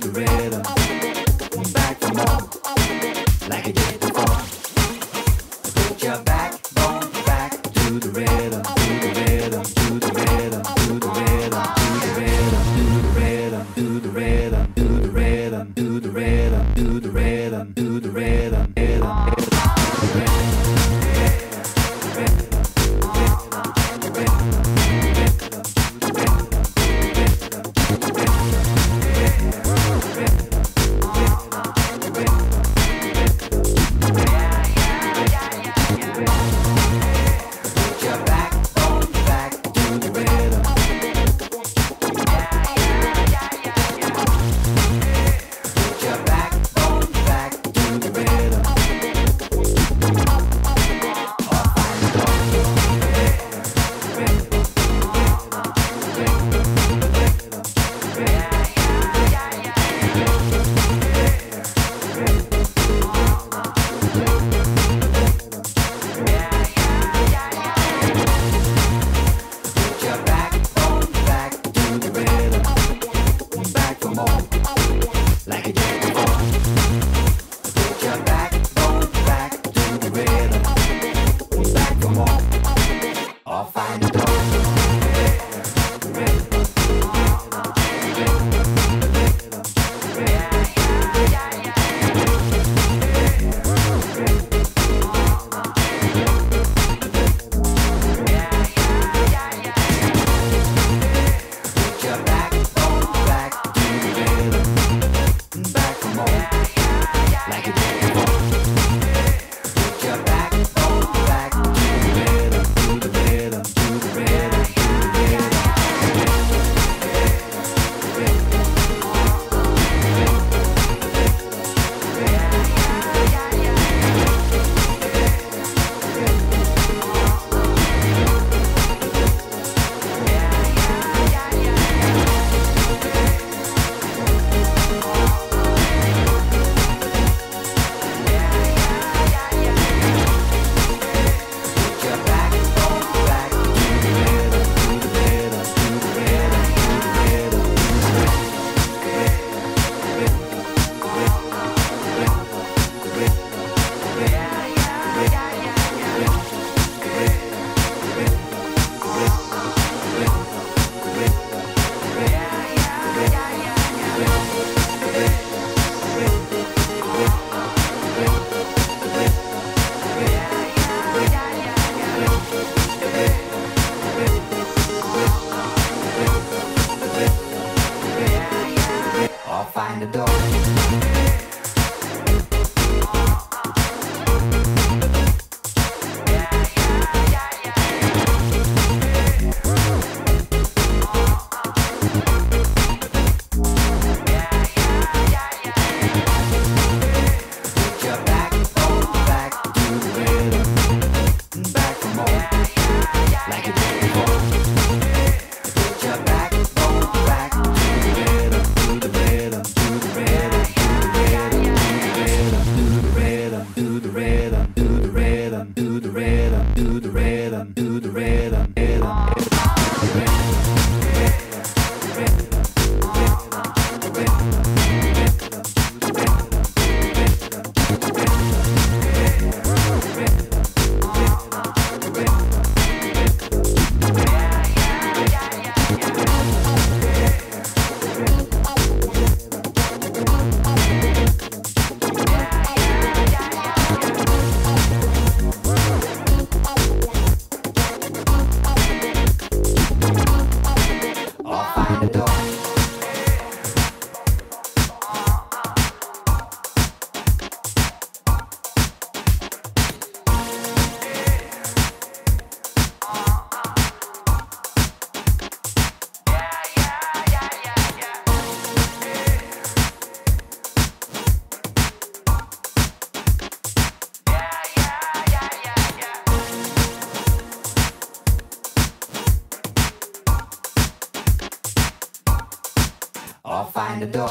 to the rhythm. Back for more, like I did before. Put your backbone back to the rhythm, to the rhythm, to the rhythm, to the rhythm, to the rhythm, to the rhythm, to the rhythm, to the rhythm, to the rhythm, to the rhythm, to the rhythm, to the rhythm. Thank 不 I'll find a door.